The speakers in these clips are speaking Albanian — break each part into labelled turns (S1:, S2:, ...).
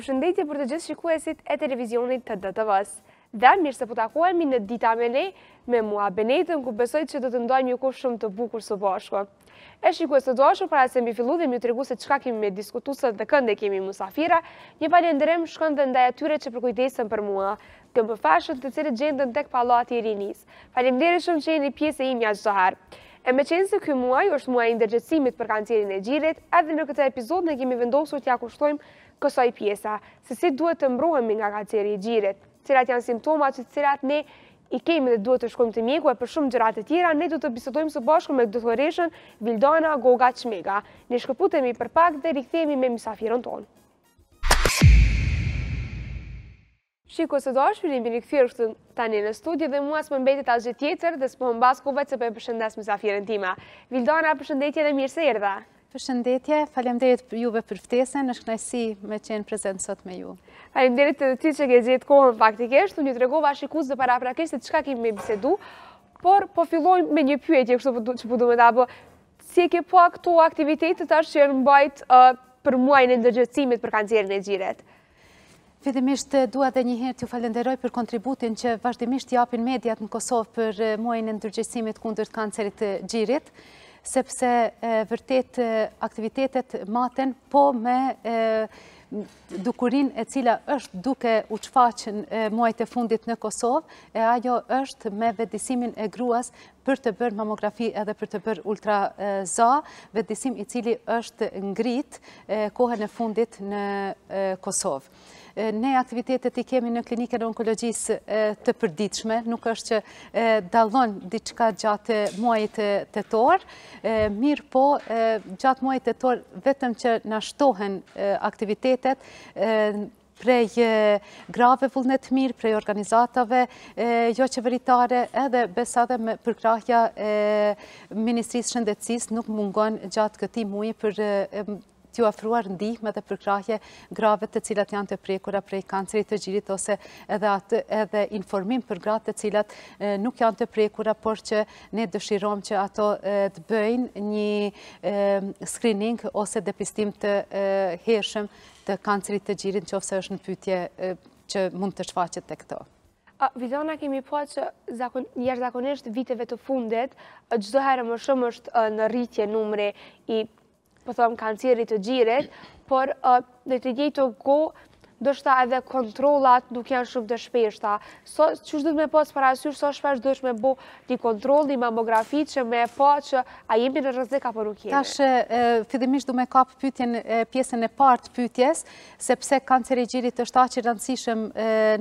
S1: Përshëndetje për të gjithë shikuesit e televizionit të DTV-së. Dhe mirë se po takohemi në dita me ne, me mua Benetën, ku besoj që do të ndajmë një kohë shumë të bukur së bashku. E shikues të dashur, para se me fillu dhe me ju tregu se çka kemi me diskutu sot dhe kënde kemi musafira, një falenderim shkon edhe ndaj atyre që përkujdesën për mua, Të mëfalshëm të cilët gjenden tek Pallati i Rinisë. Faleminderit shumë që jeni pjesë e imja çdo herë. E meqenëse ky muaj është muaj i ndërgjegjësimit për kancerin e gjirit, edhe në këtë epizod ne kemi vendosur t'ia kushtojmë kësaj pjese, se si duhet të mbrohemi nga kanceri i gjirit, cilat janë simptomat të cilat ne i kemi dhe duhet të shkojmë te mjeku e për shumë gjëra të tjera ne do të bisedojmë së bashku me doktoreshën Vildana Goga Çmega. Ne shkëputemi për pak dhe rikthehemi me mysafirën tonë. Shikues të dashur jemi rikthyer këtu tani në studio dhe mua s'më mbetet asgjë tjetër dhe s'po humbas kohë vetëm se po e përshëndes mysafiren time. Vildana, përshëndetje dhe mirë se erdhe.
S2: Përshëndetje, falemderit juve për ftesën, është kënaqësi me qenë prezent sot me ju.
S1: Falemderit edhe ti që ke gjetë kohën faktikisht, unë ju tregova shikuesve paraprakisht se çka kemi me bisedu, por po fillojmë me një pyetje kështu po që po duhet ta bëj. Si e ke pa këto aktivitete tash që janë mbajt për muajin e ndërgjegjësimit për kancerin e gjirit?
S2: Fillimisht dua edhe një herë t'ju falënderoj për kontributin që vazhdimisht japin mediat në Kosovë për muajin e ndërgjegjësimit kundër kancerit të gjirit, sepse vërtet aktivitetet maten po me dukurinë e cila është duke u shfaqur muajt e fundit në Kosovë, e ajo është me vetëdijesimin e gruas për të bërë mamografi edhe për të bërë ultrazë, vetëdijesim i cili është ngrit kohën e fundit në Kosovë. Ne aktivitetet i kemi në klinikën e onkologjisë të përditshme, nuk është që dallon diçka gjatë muajit tetor, mirëpo gjatë muajit tetor vetëm që na shtohen aktivitetet, prej grave vullnetmirë, prej organizatave joqeveritare, edhe besa edhe përkrahja e Ministrisë së Shëndetësisë nuk mungon gjatë këtij muaji për t'ju ofruar ndihmë edhe përkrahje grave të cilat janë të prekura prej kancerit të gjirit ose edhe informim për gratë të cilat nuk janë të prekura, por që ne dëshirom që ato të bëjnë një screening ose depistim të hershëm të kancerit të gjirit në qoftë se është në pyetje që mund të shfaqet tek këto.
S1: Vildana kemi pa që jashtëzakonisht viteve të fundit, çdo herë më shumë është në rritje numri i, po thom, kancerit të gjirit, por në të njëjtën kohë ndoshta edhe kontrollat nuk janë shumë të shpeshta, Sa, qysh duhet me pas parasysh sa shpesh duhet me bo një kontroll, një mamografi që me pa që a jemi në rrezik apo nuk jemi.
S2: Tash fillimisht du me kap pyetjen pjesën e parë të pyetjes, sepse kanceri i gjirit është aq i rëndësishëm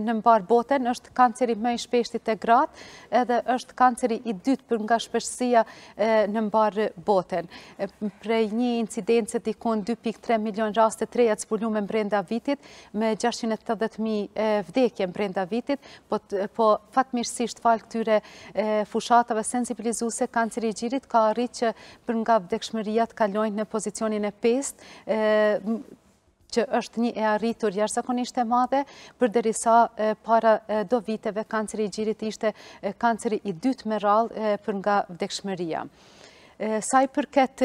S2: në mbarë botën, është kanceri më i shpeshti te gratë, edhe është kanceri i dytë për nga shpeshtësia në mbarë botën. Prej një incidence dikun 2.3 milion raste të reja të zbulume brenda vitit, me gjashtëqind e tetëdhjetë mijë vdekje brenda vitit, po fatmirësisht falë këtyre fushatave sensibilizuese, kanceri i gjirit ka arrit që për nga vdekshmëria të kalojë në pozicionin e pestë, që është një e arritur jashtëzakonisht e madhe, për derisa para do viteve kanceri i gjirit ishte kanceri i dytë me radhë për nga vdekshmëria. Sa i përket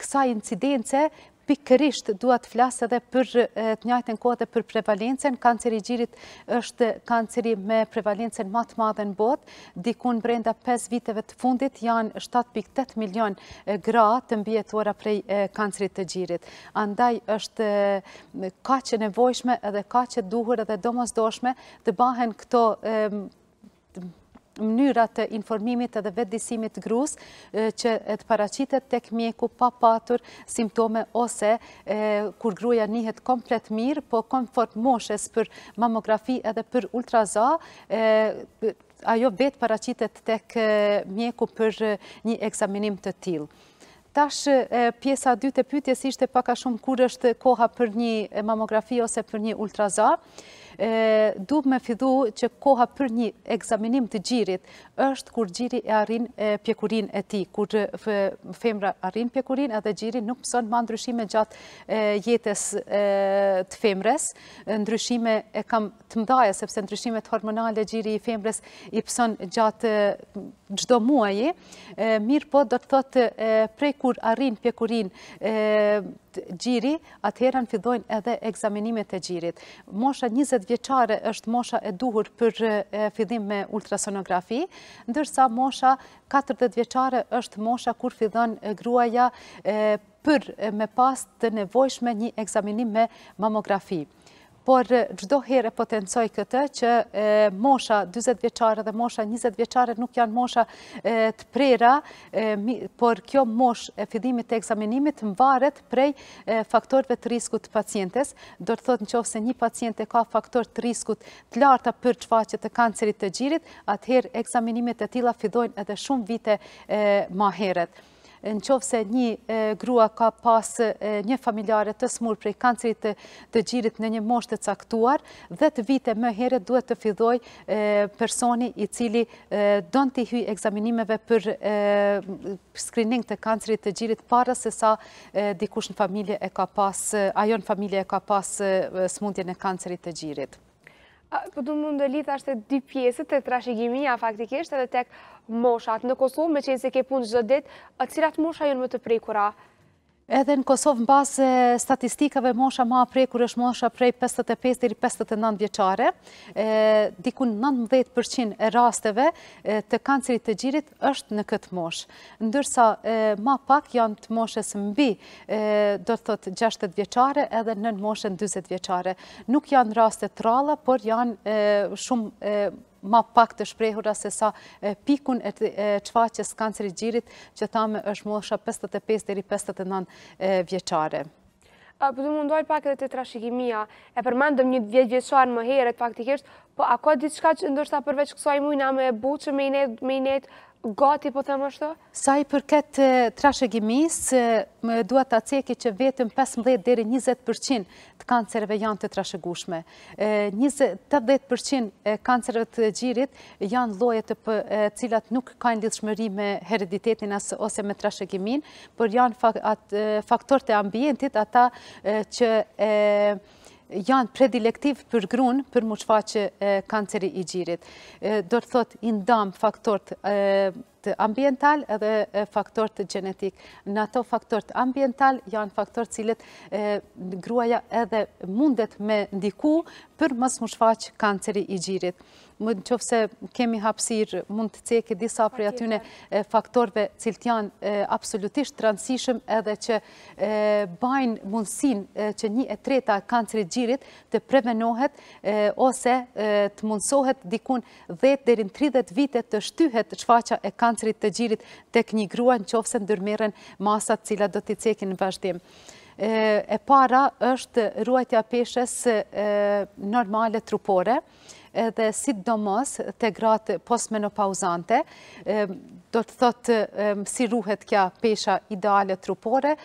S2: kësaj incidence, Pikërisht dua të flas edhe për të njajten kohë edhe për prevalencen, kanceri i gjirit është kanceri me prevalencen ma të madhe në botë, dikun brenda pesë viteve të fundit janë shtatë pikë tetë milion gra të mbijetuara prej kancerit të gjirit. Andaj është kaq e nevojshme edhe kaq e duhur edhe e domosdoshme të bahen këto mënyra të informimit edhe vetëdijesimit të grus që të paraqitet tek mjeku pa patur simptome ose kur gruja nihet komplet mirë, po konform moshës për mamografi edhe për ultraza, ajo vetë paraqitet tek mjeku për një egzaminim të tillë. Tash pjesa e dytë e pyetjes ishte pak a shumë kur është koha për një mamografi ose për një ultraza. Du me fillu që koha për një ekzaminim të gjirit është kur gjiri e arrin pjekurinë e tij, kur femra arrin pjekurinë edhe gjiri nuk pëson ma ndryshime gjatë jetës të femrës, ndryshime e kam të mëdha, sepse ndryshimet hormonale, gjiri i femrës i pëson gjatë çdo muaji, mirëpo do të thotë prej kur arrin pjekurinë gjiri, atëherën fillojnë edhe egzaminimet e gjirit. Mosha 20 vjeçare është mosha e duhur për fillim me ultrasonografi, ndërsa mosha 40 vjeçare është mosha kur fillon gruaja për me pas të nevojshme një egzaminim me mamografi. por çdo herë e potencoj këtë që mosha 20 vjeçare dhe mosha 20 vjeçare nuk janë mosha të prera, por kjo moshë e fillimit të ekzaminimit mvaret prej faktorëve të riskut të pacientes, do të thotë në qoftë se një paciente ka faktorë të riskut të larta për shfaqje të kancerit të gjirit, atëherë ekzaminimet e tilla fillojnë edhe shumë vite ma herët. në qoftë se një grua ka pas një familjare të smurë prej kancerit të gjirit në një moshë të caktuar, dhetë vite më herët duhet të fillojë personi i cili do t'i hyjë ekzaminimeve për screening të kancerit të gjirit para se sa dikush në familje e ka pas, ajo në familje e ka pas smundjen e kancerit të gjirit.
S1: Po du me u ndërlidh edhe dy pjesët te trashigimia faktikisht edhe tek moshat. Në Kosovë, meqenëse ke punë çdo ditë, te cilat mosha janë më të prekura?
S2: Edhe në Kosovë, në bazë statistikave, mosha ma e prekur është mosha prej 55 deri 59 vjeçare. Dikun 19% e rasteve të kancerit të gjirit është në këtë moshë, ndërsa ma pak janë të moshës mbi, do të thotë 60 vjeçare edhe nën moshën 40 vjeçare. Nuk janë raste t'rralla, por janë shumë ma pak të shprehura se sa pikun e shfaqjes kancerit gjirit që thamë është mosha 55-59 vjeçare. Po
S1: du me u ndal pak edhe te trashigimia, e përmendëm një dhjetëvjeçar më heret faktikisht, po a ka diçka që ndoshta përveç kësaj mujna me e bu që me i nejt gati po them ashtu?
S2: Sa i përket trashigimisë, më duhet të ceki që vetëm 15 deri 20% të kancerve janë të trashigushme. 80% e kancerve të gjirit janë lloje të cilat nuk kanë lidhshmëri me hereditetin ose me trashigimin, Por janë faktorët e ambientit ata që janë predilektiv për grun për m'u shfaq kanceri i gjirit. Do të thotë, i ndam faktorët ambiental edhe faktorët gjenetik. Në ato faktorët ambiental janë faktorë t'cilët gruaja edhe mundet me ndiku për mos m'u shfaq kanceri i gjirit. Në qoftë se kemi hapsirë, mund të ceki disa prej atyne faktorve t'cilët janë absolutisht t'randësishëm edhe që bajnë mundësinë që një e treta e kancerit gjirit të prevenohet ose të mundësohet dikun 10 deri n'30 vite të shtyhet shfaqja e kancerit të gjirit tek një grua në qoftë se ndërmerren masa t'cilat do t'i ceki në vazhdim. E para është ruajtja e peshës normale trupore, edhe sidomos te gratë postmenopauzante, do të thotë si ruhet kjo pesha ideale trupore,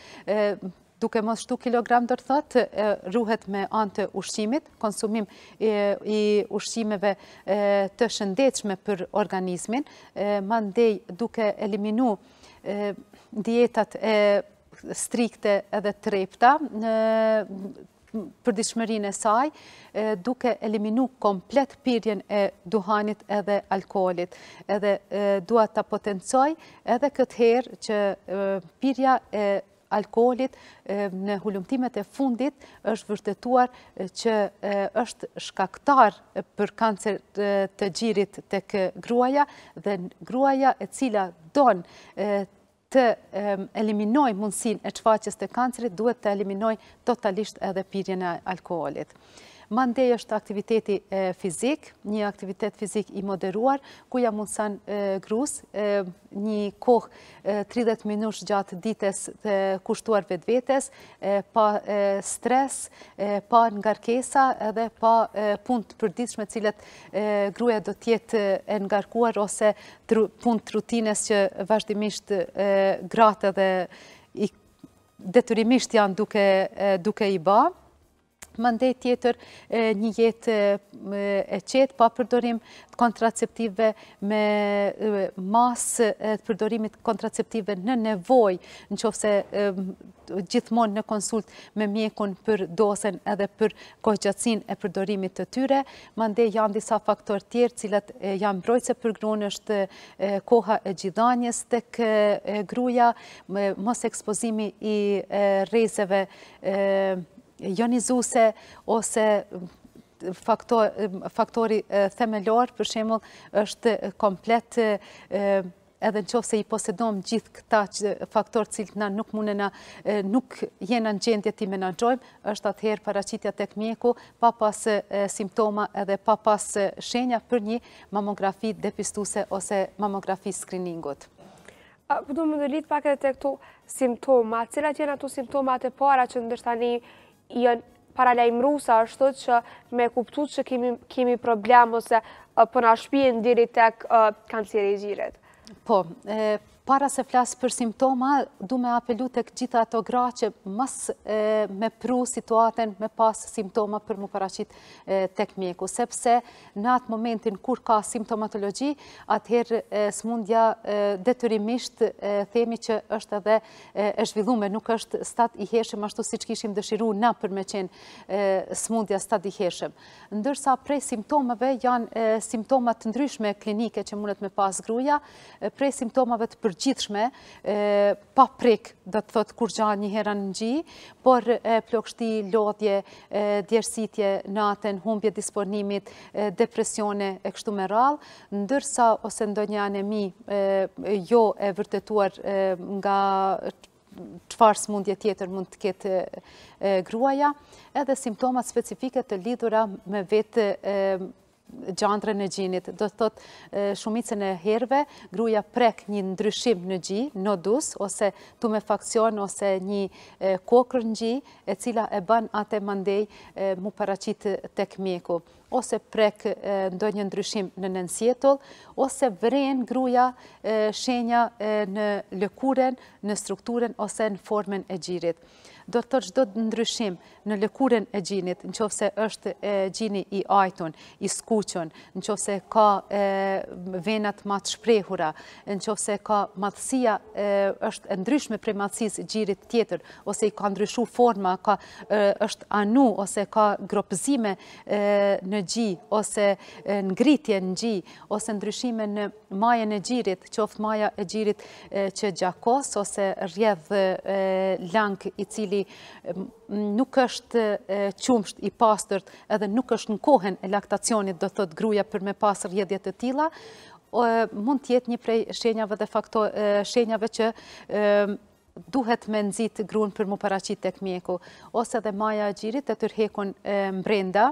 S2: duke mos shtu kilogram do të thotë, ruhet me anë të ushqimit, konsumim i ushqimeve të shëndetshme për organizmin, mandej duke eliminu dietat e strikte edhe t'rrepta, përditshmërinë e saj, duke eliminu komplet pirjen e duhanit edhe alkoholit. Edhe dua ta potencoj edhe këtë herë që pirja e alkoholit në hulumtimet e fundit është vërtetuar që është shkaktar për kancer të gjirit tek gruaja dhe gruaja e cila don të eliminojë mundësinë e çfaqjes të kancerit, duhet të eliminojë totalisht edhe pirjen e alkoolit. Mandej është aktiviteti fizik, një aktivitet fizik i moderuar, ku ja mundëson grus, një kohë 30 minutsh gjatë ditës të kushtuar vetvetes, pa stres, pa ngarkesa edhe pa punë të përditshme të cilat gruja do të jetë e ngarkuar ose punë të rutinës që vazhdimisht gratë edhe detyrimisht janë duke i ba. Mandej tjetër një jetë e qetë pa përdorim të kontraceptivëve me masë të përdorimit kontraceptivëve në nevojë në qoftë se gjithmonë në konsult me mjekun për dozën edhe për kohëgjatësinë e përdorimit të tyre. Mandej janë disa faktorë tjerë të cilat janë mbrojtëse për grun është koha e gjidhanjes tek gruaja, mos ekspozimi i rrezeve jonizuese ose faktori themelor për shembull është komplet edhe në qoftë se i posedojmë gjithë këta faktorë të cilët na nuk munena, nuk jena në gjendje t'i menaxhojmë, është atëherë paraqitja tek mjeku, pa pas simptoma edhe pa pas shenja për një mamografi depistuse ose mamografi screeningut.
S1: Pra po u ndalët pak edhe te këto simptoma, cilat janë ato simptomat e para që ndërstani janë paralajmëruse ashtu që me e kuptu që kemi problem ose po na shpijen deri tek kanceri i gjirit.
S2: Po, para se flas për simptoma, du me apelu tek gjitha ato gra që mas me pru situatën me pas simptoma për m'u paraqit tek mjeku. Sepse në atë momentin kur ka simptomatologji, atëherë smundja detyrimisht themi që është edhe e zhvillume, nuk është stad i hershëm ashtu siç kishim dëshiru na për me qenë smundja stad i hershëm. Ndërsa prej simptomave janë simptomat të ndryshme klinike që mundet me pas gruja, prej simptomave të përgjithshme, pa prek, do të thotë kur gja një herën në gji, por plogështi, lodhje, djersitje natën, humbje disponimit, depresione, e kështu me radhë, ndërsa ose ndonjë anemi jo e vërtetuar nga çfarë sëmundje tjetër mund të ketë gruaja, edhe simptomat specifike të lidhura me vetë gjandrën e gjinit. Do të thotë shumicën e herëve, gruja prek një ndryshim në gji, nodus, ose tumefaksion, ose një kokërr në gji, e cila e ban atë mandej m'u paraqit tek mjeku. ose prek ndonjë ndryshim në nënsjetull, ose vren gruja shenja në lëkuren, në strukturen ose në formen e gjirit. Do të thotë çdo ndryshim në lëkuren e gjinit, në qoftë se është gjini i ajtun, i skuqun, në qoftë se ka venat ma të shprehura, në qoftë se ka madhësia është e ndryshme prej madhësisë gjirit tjetër, ose i ka ndryshu forma, a është anu, ose ka gropëzime në gji, ose ngritje në gji, ose ndryshime në majën e gjirit, qoftë maja e gjirit që gjakos, ose rrjedh lang i cili nuk është qumsht i pastërt edhe nuk është në kohen e laktacionit, do thotë gruja për me pas rrjedhje të tilla, mund të jetë një prej shenjave dhe fakto, shenjave që duhet me nxit grun për m'u paraqit tek mjeku, ose edhe maja e gjirit e tërhekun mbrenda,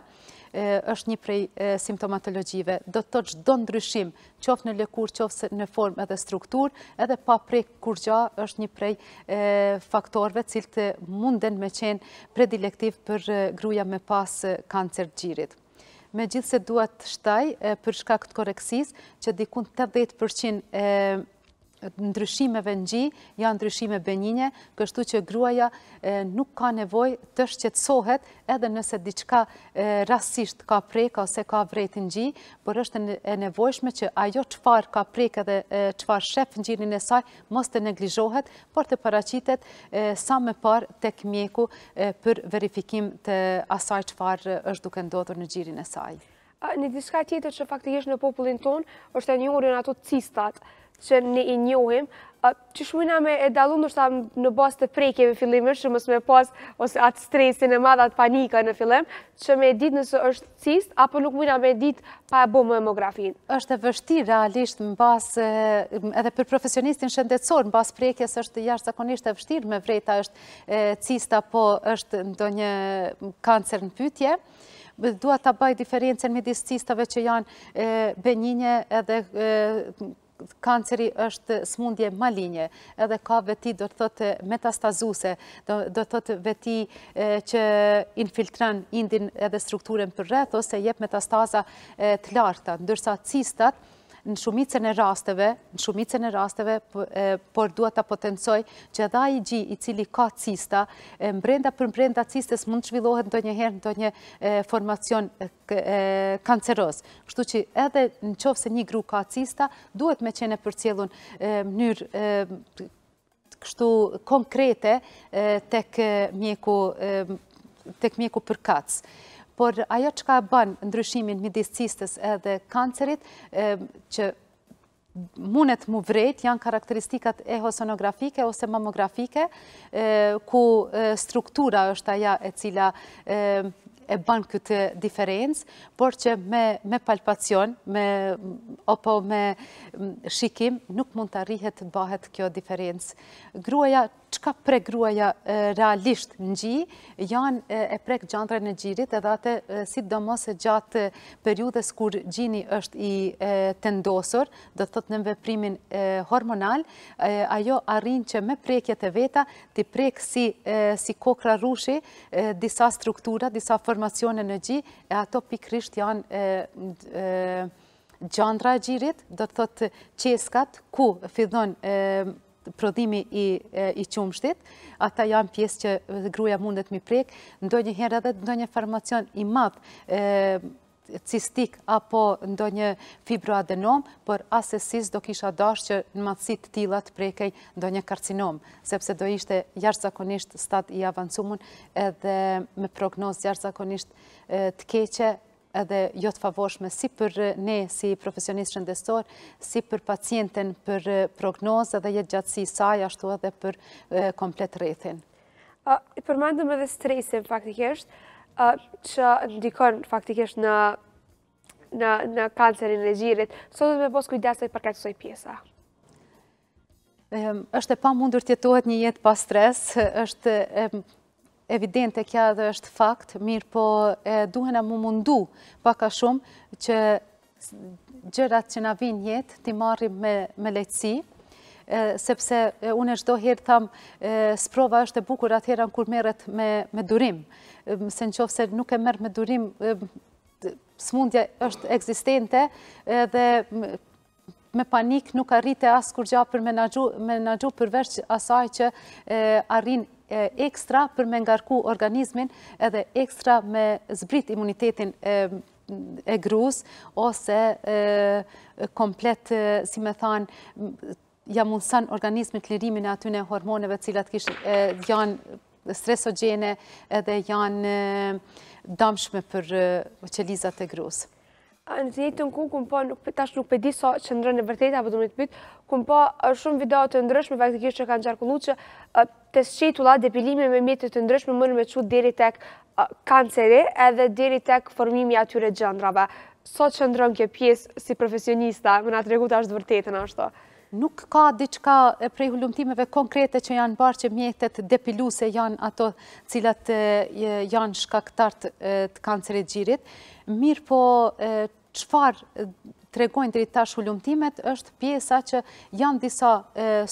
S2: është një prej simptomatologjive. Do të thotë çdo ndryshim, qoftë në lëkurë, qoftë në formë edhe strukturë, edhe pa prek kurgja, është një prej faktorëve të cilët munden me qenë predilektiv për gruja me pas kancer të gjirit. Megjithëse duhet t'shtoj për shkak të korrektësisë, që dikun 80% e ndryshimeve në gji janë ndryshime beninje, kështu që gruaja nuk ka nevojë të shqetësohet edhe nëse diçka rastësisht ka prek ose ka vrejt në gji, por është e nevojshme që ajo çfarë ka prek edhe çfarë shef në gjirin e saj, mos të neglizhohet, por të paraqitet sa më parë tek mjeku për verifikim të asaj çfarë është duke ndodhur në gjirin e saj.
S1: Një diçka tjetër që faktikisht në popullin tonë është e njohur janë ato cistat që ne i njohim. A kishim mujt na me e dallu ndoshta në bazë të prekjeve fillimisht mos me pas ose atë stresin e madh atë panik në fillim, që me e ditë nëse është cist apo nuk mujna me e ditë pa e bë mamografinë.
S2: Është e vështirë realisht në bazë, edhe për profesionistin shëndetësor në bazë prekjes është jashtëzakonisht e vështirë me vrejt a është cist apo është ndonjë kancer në pyetje. Dua ta baj diferencën midis cistave që janë beninje edhe kanceri është smundje malinje, edhe ka veti do të thotë metastazuse, do të thotë veti që infiltron indin edhe strukturën përreth, ose jep metastaza të larta, ndërsa cistat, në shumicën e rasteve, në shumicën e rasteve, por duhet ta potencoj që edhe ai gji i cili ka cista, mbrenda për mbrenda cistës mund të zhvillohet ndonjëherë ndonjë formacion kanceroz. Kështu që edhe në qoftë se një gru ka cista, duhet me qene përcjellun mënyrë kështu konkrete tek mjeku tek mjeku përkatës. Por ajo çka e ban ndryshimin midis cistës edhe kancerit, që mundet m'u vrejt, janë karakteristikat ehosonografike ose mamografike, ku struktura është aja e cila e ban këtë diferencë, por që me palpacion, apo me shikim, nuk mund të arrihet të bahet kjo diferencë. Gruaja, çka prek gruaja realisht në gji, janë e prek gjandrën e gjirit, edhe atë sidomos e gjatë periudhës kur gjini është i tendosur, do të thotë në veprimin hormonal, ajo arrin që me prekjet e veta, t'i prek si kokrra rrushi, disa struktura, disa formacione në gji, e ato pikërisht janë gjandra e gjirit, do të thotë qeskat, ku fillon prodhimi i qumshtit, ata janë pjesë që gruaja mundet m'i prek, ndonjëherë edhe ndonjë formacion i madh, cistik apo ndonjë fibroadenom, por assesi s'do kisha dashtë që në madhësi të tilla të prekej ndonjë karcinom, sepse do ishte jashtëzakonisht stad i avancum edhe me prognozë jashtëzakonisht të keqe edhe jo të favorshme si për ne si profesionistë shëndetësorë, si për pacienten për prognozë edhe jetëgjatësi saj, ashtu edhe për komplet rrethin.
S1: E përmendëm edhe stresin faktikisht, që ndikon faktikisht në në në kancerin e gjirit. Sa duhet me pas kujdes për këtë soj pjese?
S2: Ëm është e pamundur të jetohet një jetë pa stres, është evidente kja dhe është fakt, mirëpo duhena m'u mundu pak a shumë që gjërat që na vijnë n'jetë, t'i marrim me, me lehtësi, sepse unë çdo herë tham sprova është e bukur atëherë kur merret me me durim. Se në qoftë se nuk e merr me durim smundja është ekzistente dhe me panik nuk arrihet askurrgja për menaxhu, menaxhu përveç asaj që arrin ekstra për me ngarku organizmin edhe ekstra me zbrit imunitetin e grus ose komplet, si me thanë, ja mundësan organizmit lirimin e atyne hormoneve cilat janë stresogjene edhe janë t'damshme për qelizat e grus.
S1: Në të njëjtën kohë, kom pa, tash nuk pe di sa qëndron e vërteta, apo do me t'pyt, kom pa shumë video të ndryshme, faktikisht që kanë qarkullu që Te sqetulla, depilimi me mjete të ndryshme mund me çu deri tek kanceri edhe deri tek formimi i atyre gjëndrave. Sa qëndron kjo pjesë si profesioniste, me na tregu tash të vërtetën ashtu?
S2: Nuk ka diçka prej hulumtimeve konkrete që janë bërë që mjetet depiluese janë ato të cilat janë shkaktarë të kancerit të gjirit, mirëpo Çfarë tregojnë deri tash hulumtimet është pjesa që janë disa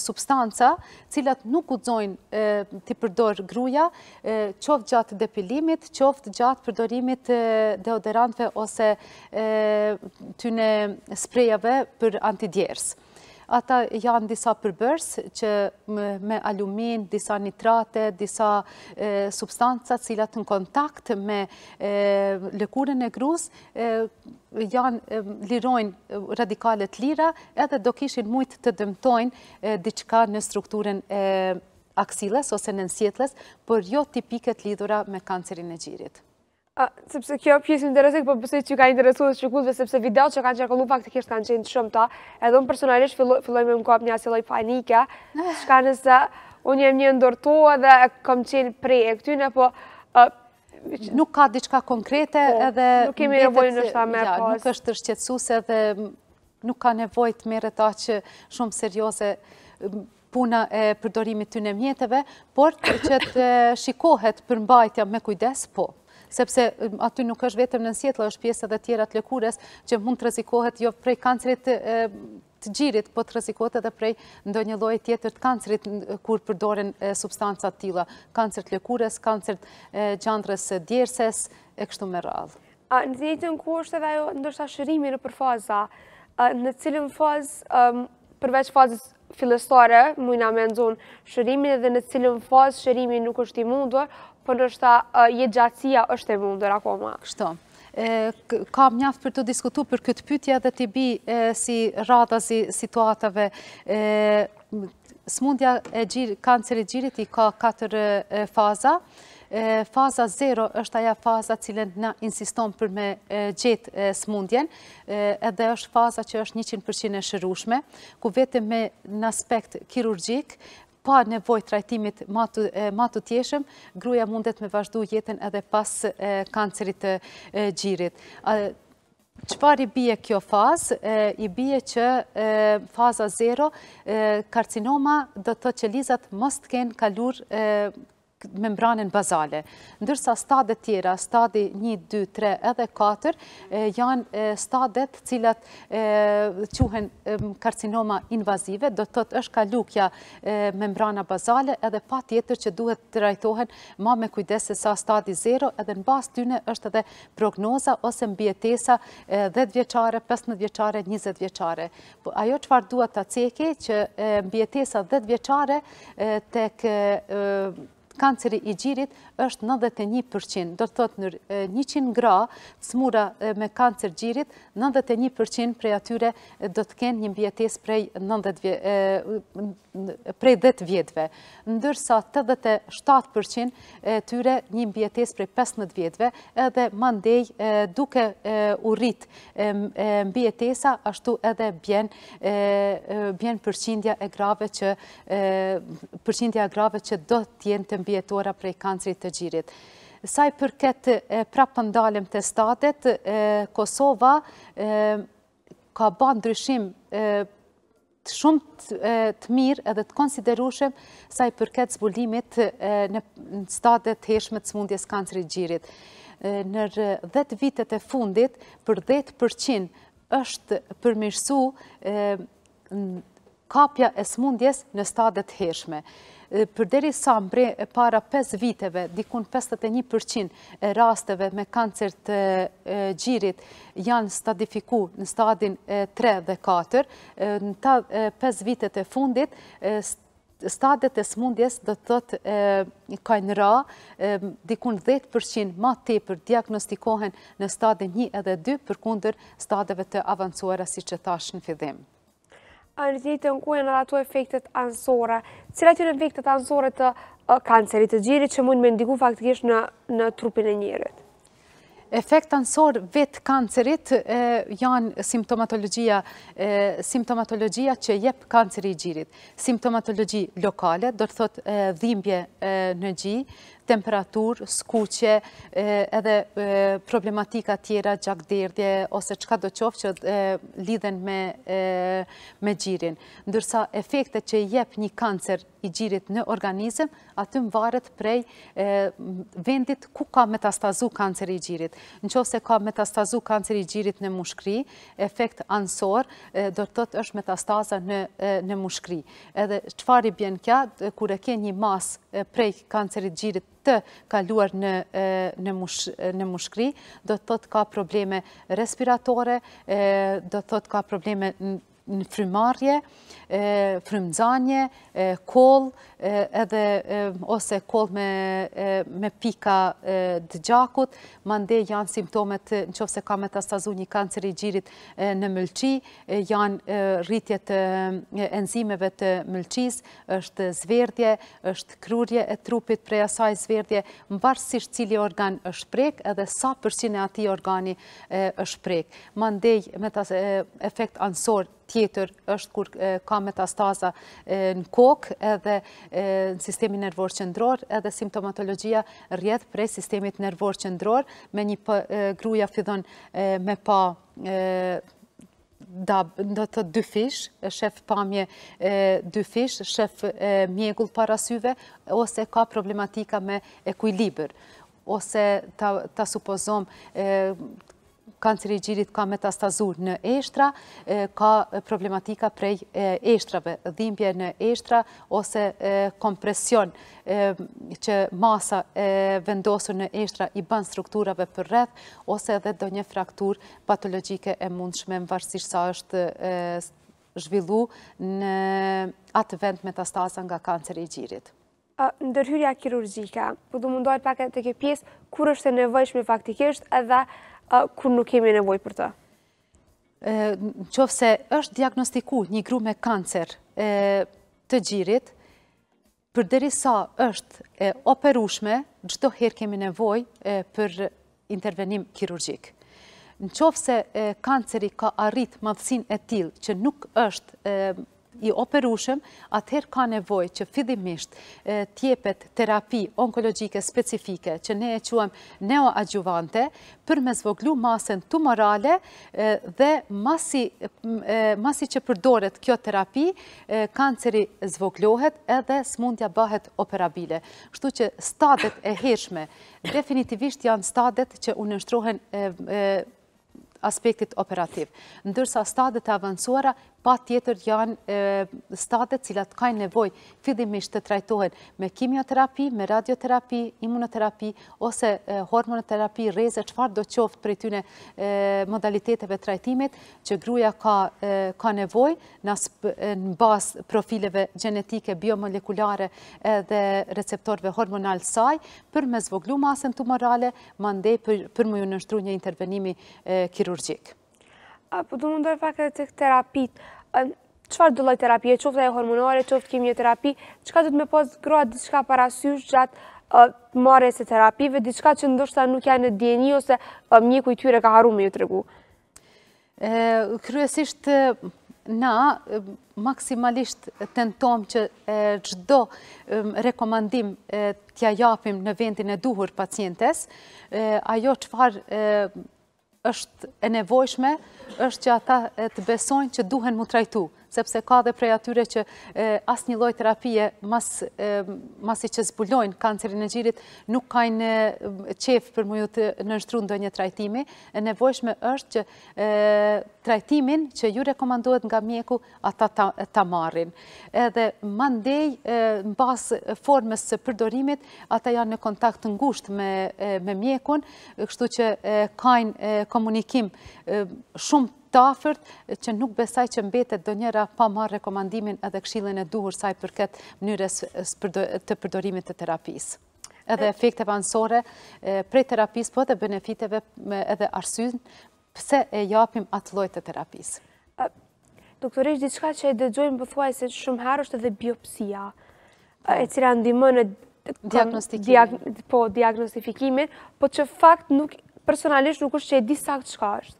S2: substanca t'cilat nuk guxojnë t'i përdor gruja qoftë gjatë depilimit, qoftë gjatë përdorimit t'deodorantëve ose atyne sprejave për antidjersë. Ata janë disa përbërës që me alumin, disa nitrate, disa substanca t'cilat në kontakt me lëkurën e grus, janë lirojnë radikale t'lira edhe do kishin mujtë të dëmtojnë diçka në strukturën e aksillës ose nënsqetllës, por jo tipike t'lidhura me kancerin e gjirit.
S1: Sepse kjo pjesë më interesojke, po besoj që ka interesu edhe shikuesve, sepse videot që kanë qarkullu faktikisht kanë qenë t'shumta, edhe unë personalisht filloj me më kap njasi lloj paniki, çka nëse unë jem një ndër to edhe e kom qenë pre e këtyne, po...
S2: Nuk ka diçka konkrete
S1: po,
S2: edhe...
S1: Nuk kemi nevojë ndoshta me pas.
S2: Nuk është shqetësuse edhe Nuk ka nevojë të merret aq shumë serioze puna e përdorimit të atyne mjeteve, por që të shikohet përmbajtja me kujdes, po. Sepse aty nuk është vetëm nënsqetlla, është pjesë edhe tjera të lëkurës që mund të rrezikohet jo prej kancerit të gjirit, po të rrezikohet edhe prej ndonjë lloj tjetër të kancerit kur përdoren substanca t'tilla. Kancer të lëkurës, kancer të gjandrës djersës, e kështu me radhë.
S1: Në të njëjtën kohë është edhe ajo ndoshta shërimi nëpër faza, në cilën fazë përveç fazës fillestare, mujna me nxan shërimin edhe në cilën fazë shërimi nuk është i mundur, por ndoshta jetëgjatësia është e mundur akoma.
S2: Kështu, ka mjaftë për t'u diskutu për këtë pytje dhe t'i bi si radha situatave, Sëmundja e kancerit gjirit i ka katër faza. Faza zero është aja faza cila na insiston për me gjetë sëmundjen, edhe është faza që është 100% e shërushme, ku vetëm me në aspekt kirurgjik, pa nevojë trajtimit matutjeshëm, gruaja mundet me vazhdu jetën edhe pas kancerit të gjirit. Çfarë i bie kjo fazë? I bie që faza zero, karcinoma do të thotë qelizat mos të kenë kalur membranën bazale. Ndërsa stadet tjera, stadi 1, 2, 3 edhe 4, janë stade të cilat quhen karcinoma invazive, do të thotë është kalu kjo membrana bazale edhe patjetër që duhet të trajtohen ma me kujdes sesa stadi 0 edhe në bazë tyne është edhe prognoza ose mbijetesa dhjetë vjeçare, pesëmbëdhjetë vjeçare, njëzet vjeçare. Po, ajo çfarë dua ta ceki që mbijetesa dhjetë vjeçare tek kanceri i gjirit është 91%. Do të thotë në 100 gra të smura me kancer gjirit, 91% prej atyre do të kenë një mbijetesë prej 10 vjetëve. ndërsa tetëdhjetë e shtatë për qind e tyre një mbijetesë prej pesëmbëdhjetë vjetëve edhe mandej duke u rrit mbijetesa ashtu edhe bjen bjen përqindja e grave që përqindja e grave që do të jenë të mbijetuara prej kancerit të gjirit. Sa i përket prapë po ndalem te stadet, Kosova ka ba ndryshim shumë të mirë edhe të konsiderushëm sa i përket zbulimit në stade të hershme të smundjes kancerit gjirit. Në 10 vitet e fundit, për 10% është përmirësu kapja e smundjes në stade të hershme. Përderisa mbre para pesë viteve, dikun 51 për qind e rasteve me kancer të gjirit janë stadifiku në stadin 3 dhe 4, në këta pesë vitet e fundit, stadet e smundjes do të thotë kanë ra, dikun 10 për qind ma tepër diagnostikohen në stadin 1 edhe 2 përkundër stadeve të avancuara siç e thashë në fillim.
S1: Në të njëjtën kohë janë edhe ato efektet anësore. Cilat janë efektet anësore të kancerit të gjirit që mund me ndiku faktikisht në trupin e njerit?
S2: Efekt anësor vetë kancerit janë simptomatologjia, simptomatologjia që jep kanceri i gjirit. Simptomatologji lokale, do të thotë dhimbje në gji, temperaturë, skuqje, edhe problematika tjera, gjakderdhje, ose çkado qoftë që lidhen me gjirin. Ndërsa efektet që i jep një kancer i gjirit në organizëm, aty mvaret prej vendit ku ka metastazu kanceri i gjirit. Në qoftë se ka metastazu kanceri i gjirit në mushkri, efekt anësor, do të thotë është metastaza në mushkri. Edhe çfarë i bjen kja, kur e ke një masë prej kancerit t'gjirit të kaluar në mushkri, do të thotë ka probleme respiratore, do të thotë ka probleme në frymëmarrje, frymëzanje, kollë, edhe ose kollë me pika të gjakut, mandej janë simptomet në qoftë se ka metastazu një kancer i gjirit në mëlçi, janë rritje të enzimeve të mëlçisë, është zverdhje, është kruarje e trupit prej asaj zverdhje, mvarësisht cili organ është prek edhe sa përqind e atij organi është prek. Mandej efekt anësor tjetër është kur ka metastaza në kokë edhe në sistemin nervor qendror edhe simptomatologjia rrjedh prej sistemit nervor qendror me një gruja fillon me pa do të thotë dyfish, shef pamje dyfish, shef mjegull para syve, ose ka problematika me ekuilibër, ose ta supozojmë kanceri i gjirit ka metastazu në eshtra, ka problematika prej eshtrave, dhimbje në eshtra, ose kompresion që masa e vendosur në eshtra i ban strukturave përreth, ose edhe ndonjë frakturë patologjike e mundshme mvarësisht sa është zhvillu në atë vend metastaza nga kanceri i gjirit.
S1: Ndërhyrja kirurgjike, po du m'u ndal pak edhe te kjo pjesë, kur është e nevojshme faktikisht edhe kur nuk kemi nevojë për të?
S2: Në qoftë se është diagnostiku një gru me kancer të gjirit, përderisa është e operushme, çdo herë kemi nevojë për intervenim kirurgjik. Në qoftë se kanceri ka arrit madhësinë e tillë që nuk është i operueshëm, atëherë ka nevojë që fillimisht të jepet terapi onkologjike specifike, që ne e quajmë neoadjuvante, për me zvogëlu masën tumorale dhe masi, masi që përdoret kjo terapi, kanceri zvogëlohet edhe smundja bëhet operabile. Kështu që stadet e hershme, definitivisht janë stadet që u nënshtrohen aspektit operativ. Ndërsa stadet e avancuara, patjetër janë stadet cilat kajnë nevojë fillimisht të trajtohen me kimioterapi, me radioterapi, imunoterapi, ose hormonoterapi, rreze, çfarëdo qoftë prej tyne modaliteteve trajtimit, që gruja ka nevojë në bazë profileve gjenetike, biomolekulare dhe receptorëve hormonal të saj, për me zvoglu masën tumorale, mandej për m'ju nënshtru një intervenimi kirurgjik.
S1: A, po du me u ndal pak edhe tek terapitë, çfarëdo lloj terapie, qoftë ajo hormonale, qoftë kimioterapi, çka duhet me pas grua diçka parasysh gjatë marrjes së terapive, diçka që ndoshta nuk janë në dijeni, ose mjeku i tyre ka harru me ju tregu?
S2: Kryesisht na maksimalisht tentojmë që çdo rekomandim t'ia japim në vendin e duhur pacientes, ajo çfarë është e nevojshme, është që ata të besojnë që duhen m'u trajtu. sepse ka edhe prej atyre që asnjë lloj terapie masi që zbulojnë kancerin e gjirit, nuk kajnë qejf për m'ju nënshtru ndonjë trajtimi, e nevojshme është që trajtimin që ju rekomandohet nga mjeku, ata ta marrin. Edhe mandej, në bazë formës së përdorimit, ata janë në kontakt të ngushtë me mjekun, kështu që kajnë komunikim shumë të afërt, që nuk besoj që mbetet ndonjëra pa marrë rekomandimin edhe këshillën e duhur sa i përket mënyrës të përdorimit të terapisë edhe efekteve anësore prej terapisë, po edhe benefiteve edhe arsyen, pse e japim atë lloj të terapisë.
S1: Doktoreshë, diçka që e dëgjojmë pothuajse shumë herë është edhe biopsia, po. e cila ndihmon diagnostifikimin, po, po që në fakt nuk, personalisht nuk është që e di saktë çka është.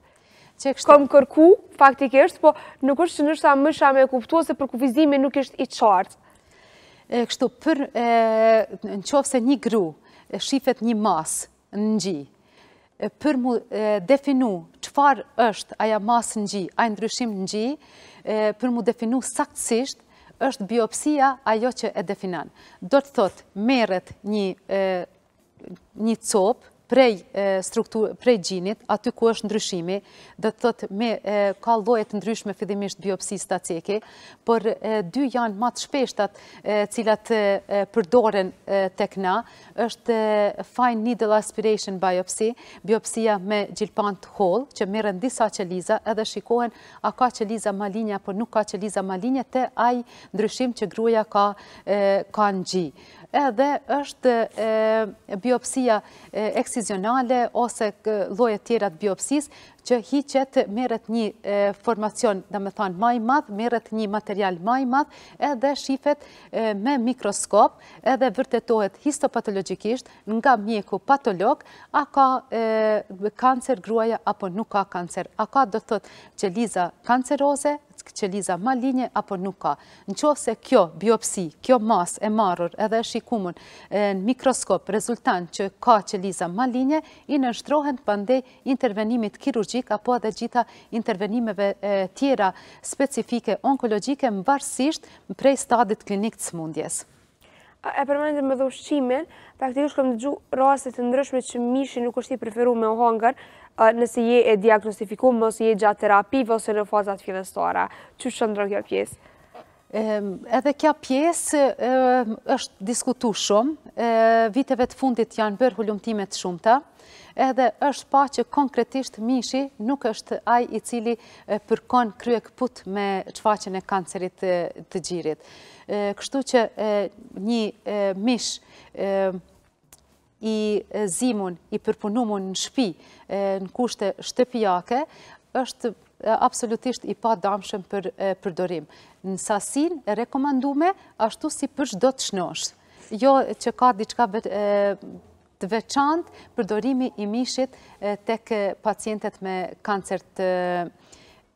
S1: Kom kërku, faktikisht, po nuk është që nështëta më shra me kuptu, ose përkufizimi nuk është i qartë.
S2: Kështu, për në qofë se një gru, shifet një masë në gji, për m'u definu çfarë është aja masë në gji, ai ndryshim në gji, për m'u definu saktësisht, është biopsia ajo që e definon. Do të thotë, merret një një copë prej strukturë, prej gjinit, aty ku është ndryshimi, do të thotë ka lloje të ndryshme fillimisht biopsisë të ceki, por dy janë ma të shpeshtat cilat përdoren tek na, është fine needle aspiration biopsi, biopsia me gjilpanë të hollë, që mirren disa qeliza edhe shikohen a ka qeliza malinje, apo nuk ka qeliza malinje, te ai ndryshim që gruaja ka në gji. Edhe është biopsia eksizionale ose llojet tjera të biopsisë që hiqet mirret një formacion domethanë ma i madh, mirret një material ma i madh edhe shifet me mikroskop edhe vërtetohet histopatologjikisht nga mjeku patolog a ka kancer gruaja apo nuk ka kancer. A ka do të thotë qeliza kanceroze qeliza malinje apo nuk ka. Në qoftë se kjo biopsi, kjo masë e marrur edhe e shikumun në mikroskop rezulton që ka qeliza malinje, i nënshtrohen mandej intervenimit kirurgjik apo edhe gjitha intervenimeve tjera specifike onkologjike mvarësisht prej stadit klinik të smundjes.
S1: E përmendëm edhe ushqimin, praktikisht kam dëgju raste të ndryshme që mishi nuk është i preferu me u hangër, nëse je e diagnostifiku ose je gjatë terapive ose në fazat fillestare. Qysh qëndron kjo pjesë?
S2: Edhe kjo pjesë është diskutu shumë, viteve të fundit janë bërë hulumtime të shumta, edhe është pa që konkretisht mishi nuk është ai i cili përkon kryekëput me çfaqjen e kancerit të gjirit. Kështu që një mish i zimun, i përpunumun në shpi, në kushte shtëpijake, është absolutisht i padamshëm për përdorim. Në sasinë e rekomandume, ashtu si për çdo të shnosh. Jo që ka diçka të veçantë përdorimi i mishit tek pacientet me kancer të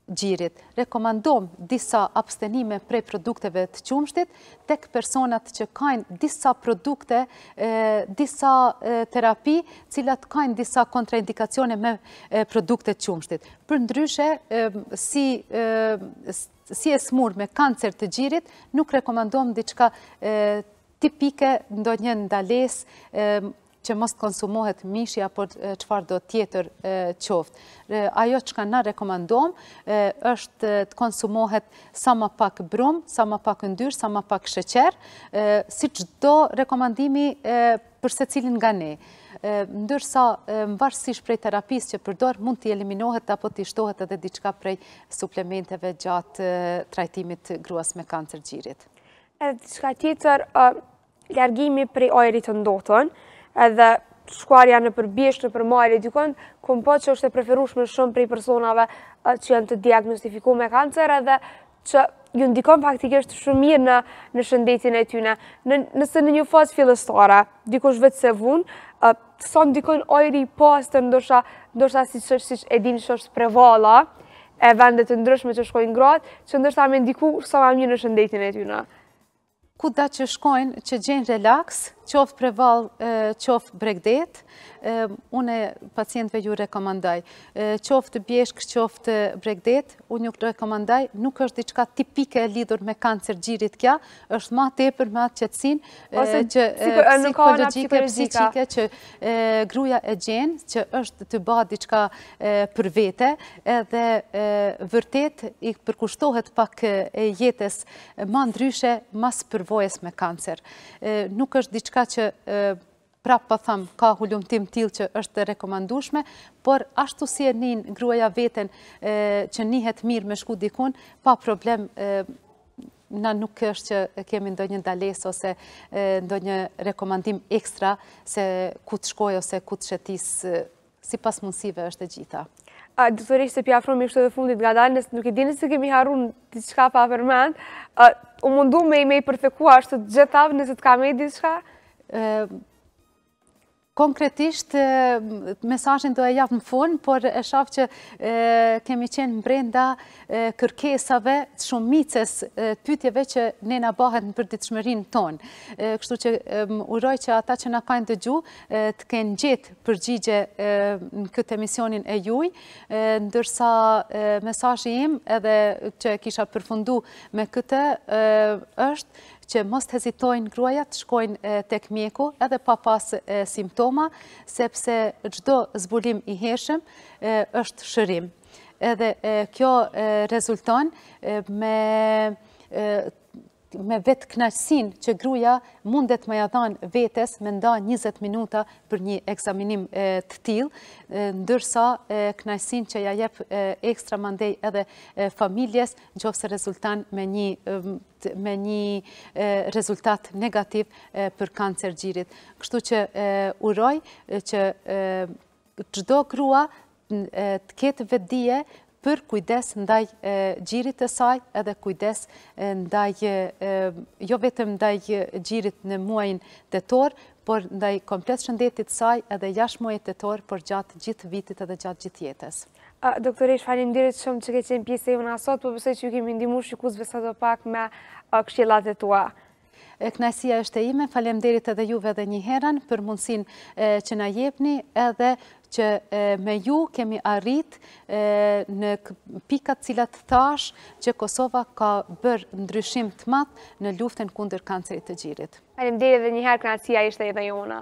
S2: gjirit. Rekomandohen disa abstenime prej produkteve të qumështit tek personat që kanë disa produkte, disa terapi, cilat kanë disa kontraindikacione me produkte të qumështit. Përndryshe, si e smurë me kancer të gjirit, nuk rekomandom diçka tipike ndonjë ndalesë që mos të konsumohet mishi apo çfarëdo tjetër qoftë. Ajo çka na rekomandojmë është të konsumohet sa ma pak brumë, sa ma pak yndyrë, sa ma pak sheqer, si çdo rekomandim për secilin nga ne. Ndërsa, mvarësisht prej terapisë që përdor, mund të eliminohet apo t'i shtohet edhe diçka prej suplementeve gjatë trajtimit gruas me kancer gjirit.
S1: Edhe diçka tjetër, largimi prej ajrit të ndotun, edhe shkuarja nëpër bjeshkë, nëpër male ndikon, domethënë po që është e preferushme shumë prej personave që janë të diagnostifikume me kancer edhe që ju ndikon faktikisht shumë mirë në, në shëndetin e tyne. Në, nëse në një fazë fillestare, dikush vetë se vunë, uh, sa ndikon ajri i pastër ndoshta, ndoshta siç e dinë që është Prevalla, e vende të ndryshme që shkojnë gratë, që ndoshta me ndiku sa ma mirë në shëndetin e tyne.
S2: Kudo që shkojnë që gjejnë relaks, qoftë Prevallë, qoftë bregdet, unë pacientve ju rekomandoj. Qoftë bjeshkë, qoftë bregdet, unë ju rekomandoj, nuk është diçka tipike e lidhur me kancer gjirit kjo, është ma tepër me atë qetsinë, që psikologjike, psikike, që gruja e gjen, që është tu ba diçka për vete, edhe vërtet i përkushtohet pak jetës Ma ndryshe, mas përvojës me kancer. Nuk është diçka që prapë po tham, ka hulumtim të tillë që është e rekomandueshme, por ashtu si e nin gruaja veten që nihet mirë me shku dikun, pa problem na nuk është që kemi ndonjë ndalesë ose ndonjë rekomandim ekstra se ku të shkojë ose ku të shëtisë Sipas mundësive është e gjitha.
S1: Doktoreshë, se p'i afrohemi ashtu edhe fundit ngadalë, nëse nuk e di nëse kemi harru najdiçka pa përmend, u mundum me i me i përthekue ashtu të gjitha, nëse të ka metë diçka?
S2: Konkretisht, mesazhin do e jap në fund, por e shoh që kemi qenë mbrenda kërkesave të shumicës pytjeve që ne na bahet në përditshmërinë tonë. Kështu që uroj që ata që na kanë dëgju, të kenë gjetë përgjigje në këtë emisionin e juj, ndërsa mesazhi im edhe që e kisha përfundu me këtë është që mos të hezitojnë gruaja të shkojnë tek mjeku edhe pa pas simptoma, sepse çdo zbulim i hershëm është shërim. Edhe kjo rezulton me me vetëknaqësinë që gruaja mundet me ja dhanë vetes me nda njëzet minuta për një ekzaminim të tillë, ndërsa kënaqësinë që ja jep ekstra mandej edhe familjes qoftë se rezulton me një me një rezultat negativ për kancer gjirit. Kështu që uroj që Çdo grua të ketë vetëdije për kujdes ndaj gjirit të saj edhe kujdes ndaj, jo vetëm ndaj gjirit në muajin tetor, por ndaj komplet shëndetit të saj edhe jashtë muajit tetor, por gjatë gjithë vitit edhe gjatë gjithë jetës.
S1: Doktoreshë, faleminderit shumë që ke qenë pjesë e jona sot, po besoj që ju kemi ndimu shikuesve sa do pak me këshillat e tua.
S2: Kënaqësia është e ime, faleminderit edhe juve edhe një herën për mundësinë që na jepni edhe që me ju kemi arrit në pikat të cilat thash që Kosova ka bërë ndryshim të madh në luften kundër kancerit të gjirit.
S1: Faleminderit dhe njëherë kënaqësia ishte edhe jona.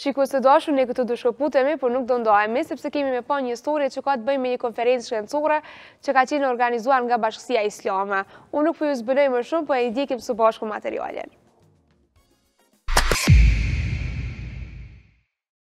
S1: Shikues të dashur, ne këtu do shkëputemi, por nuk do ndahemi, sepse kemi me pa një storje që ka të bëjmë me një konferencë shkencore që ka qenë organizuar nga bashkësia islame. Unë nuk po ju zbuloj më shumë, po e ndjekim së bashku materialin.